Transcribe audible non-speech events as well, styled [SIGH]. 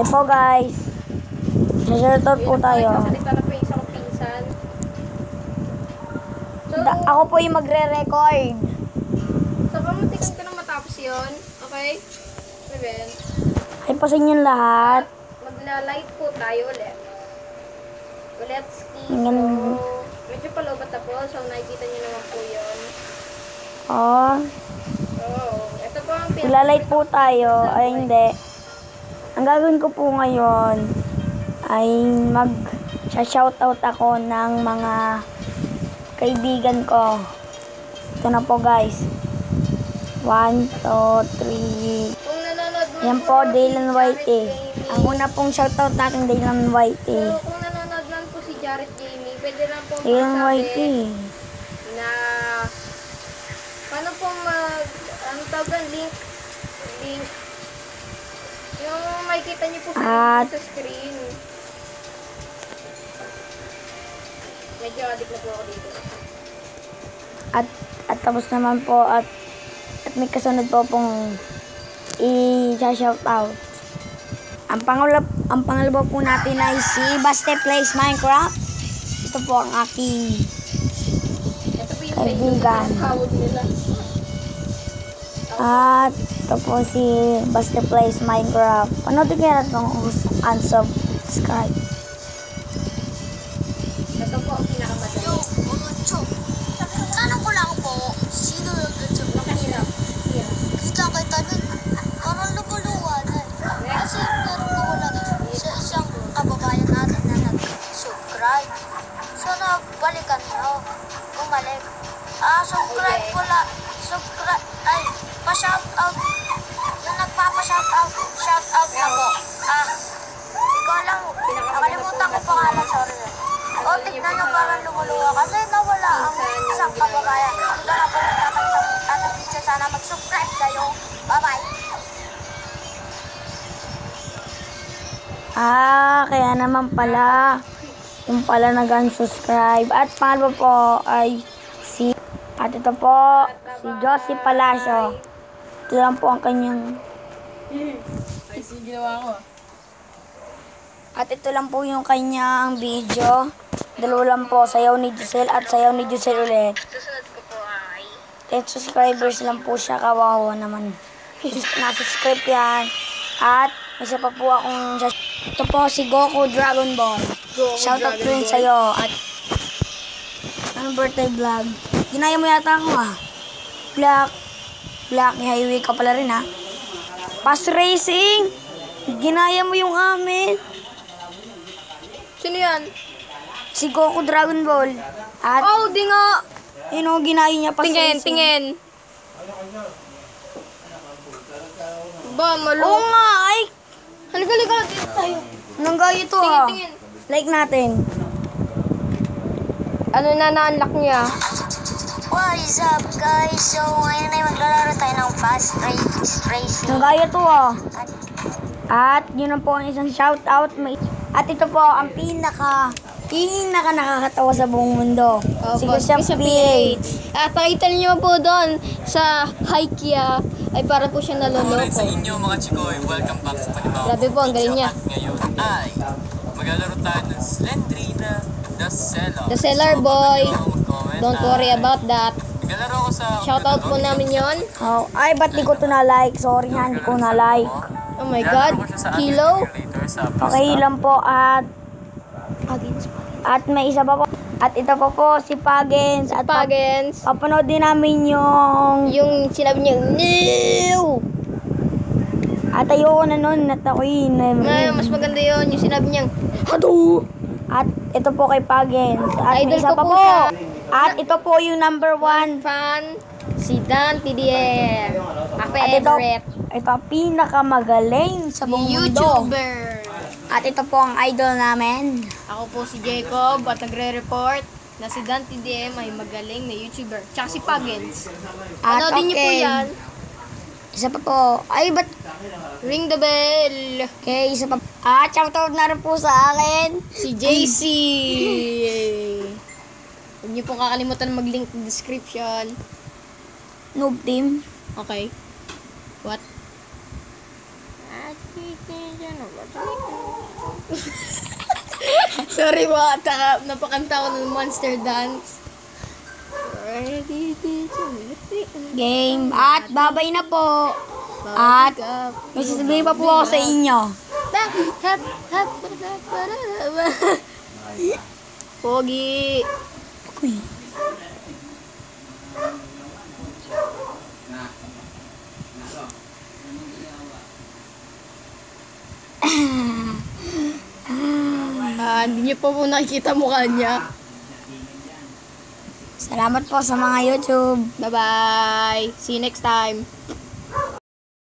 Hi po guys. Po tayo. Kasalita na po pinsan. So, Da- ako po yung magre-record. so pamutikan ko na matapos yun. Okay? Seven. Hi po sa inyong lahat. Magla-light po tayo ulit. Ulit ski. So, medyo palobat na po. So, nakikita niyo naman po yun. Oh, So, ito po ang pin- magla-light po tayo. Ay hindi. Ang gagawin ko po ngayon ay mag shoutout ako ng mga kaibigan ko. Ito na po guys. 1, 2, 3. Kung nanonood mo Yan po, Dylan White. Ang una pong shoutout natin, Dylan White. So, kung nanonood lang po si Jared Jamie, pwede lang po Dylan magsabi White. na paano po mag ano tawag link link yung makikita niyo po sa, At- sa screen medyo addict na po ako dito At, at tapos naman po at at may kasunod po pong i-shout out. Ang pangalawa, ang pangalawa po natin ay si Baste Plays Minecraft. Ito po ang aking ito po yung Kaibigan. Account nila at ito po si Baste Plays Minecraft. Panoodin kaya natin kung unsubscribe. ito po lumuluwa kasi nawala ang isang kababayan. Na po nagkakaisang atang video. Sana mag-subscribe kayo. Bye-bye. Ah, kaya naman pala. Yung pala nag-unsubscribe. At pangalawa po ay si... At ito po, si Josie Palacio. Ito lang po ang kanyang... Ay, sige ginawa ko. At ito lang po yung kanyang video. Dalawa lang po, sayaw ni Giselle at sayaw ni Giselle ulit. Susunod ko po ay 10 subscribers lang po siya, kawawa naman. [LAUGHS] Na-subscribe yan. At isa pa po akong... Ito po si Goku Dragon Ball. Shoutout ko rin sa'yo. At ano birthday vlog? Ginaya mo yata ako ah. Black. Black highway ka pala rin ah. Pass racing. Ginaya mo yung amin. Sino yan? Si Goku Dragon Ball. At Oh, di nga! yun o, ginaya niya pass Tingin, racing. tingin. Ba, malo. Oo nga ay. Halika, halika. Dito tayo. Anong gaya to Tingin, ah? tingin. Like natin. Ano na na-unlock niya? What is up guys? So ngayon ay maglalaro tayo ng fast race racing. Anong gaya to ah? At yun na po ang isang shoutout. May- At ito po ang pinaka pinaka nakakatawa sa buong mundo. si Christian PH. At pakita niyo po doon sa Haikia ay para po siya Alright sa naloloko. inyo mga chikoy, welcome back sa panibawang Grabe po, ang galing niya. At ngayon ay maglalaro tayo ng Slendrina The Seller. The Seller Boy. mag-comment Don't worry about that. Maglalaro ako sa... Shoutout po namin yon. Oh, ay, ba't di ko to na-like? Sorry ha, hindi ko na-like. Oh my God. Kilo. Okay lang po at at may isa pa po. At ito pa po si Pagens. At pa, Pagens. papanood din namin yung Yung sinabi niya, no! at ayoko na nun at ako'y Ngayon, mas maganda yon Yung sinabi niyang, hado! At ito po kay Pagens. At may Idol isa ko pa po po. siya. At ito po yung number one. Fan, si Dan TDM. A At ito, favorite. ito ang pinakamagaling sa buong mundo. YouTuber. At ito po ang idol namin. Ako po si Jacob at nagre-report na si Dan TDM ay magaling na YouTuber. Tsaka si Pagens. At Panoodin niyo po okay. yan. Isa pa po. Ay, ba't? Ring the bell. Okay, isa pa. At shoutout na rin po sa akin. Si JC. Huwag niyo po kakalimutan mag-link in description. Noob team. Okay. What? [LAUGHS] Sorry mga taka, napakanta ko ng Monster Dance. Game. At babay na po. At may sasabihin pa po ako sa inyo. Pogi. Uy. Ah, hindi niyo pa po nakikita mukha niya. Salamat po sa mga YouTube. Bye-bye. See you next time.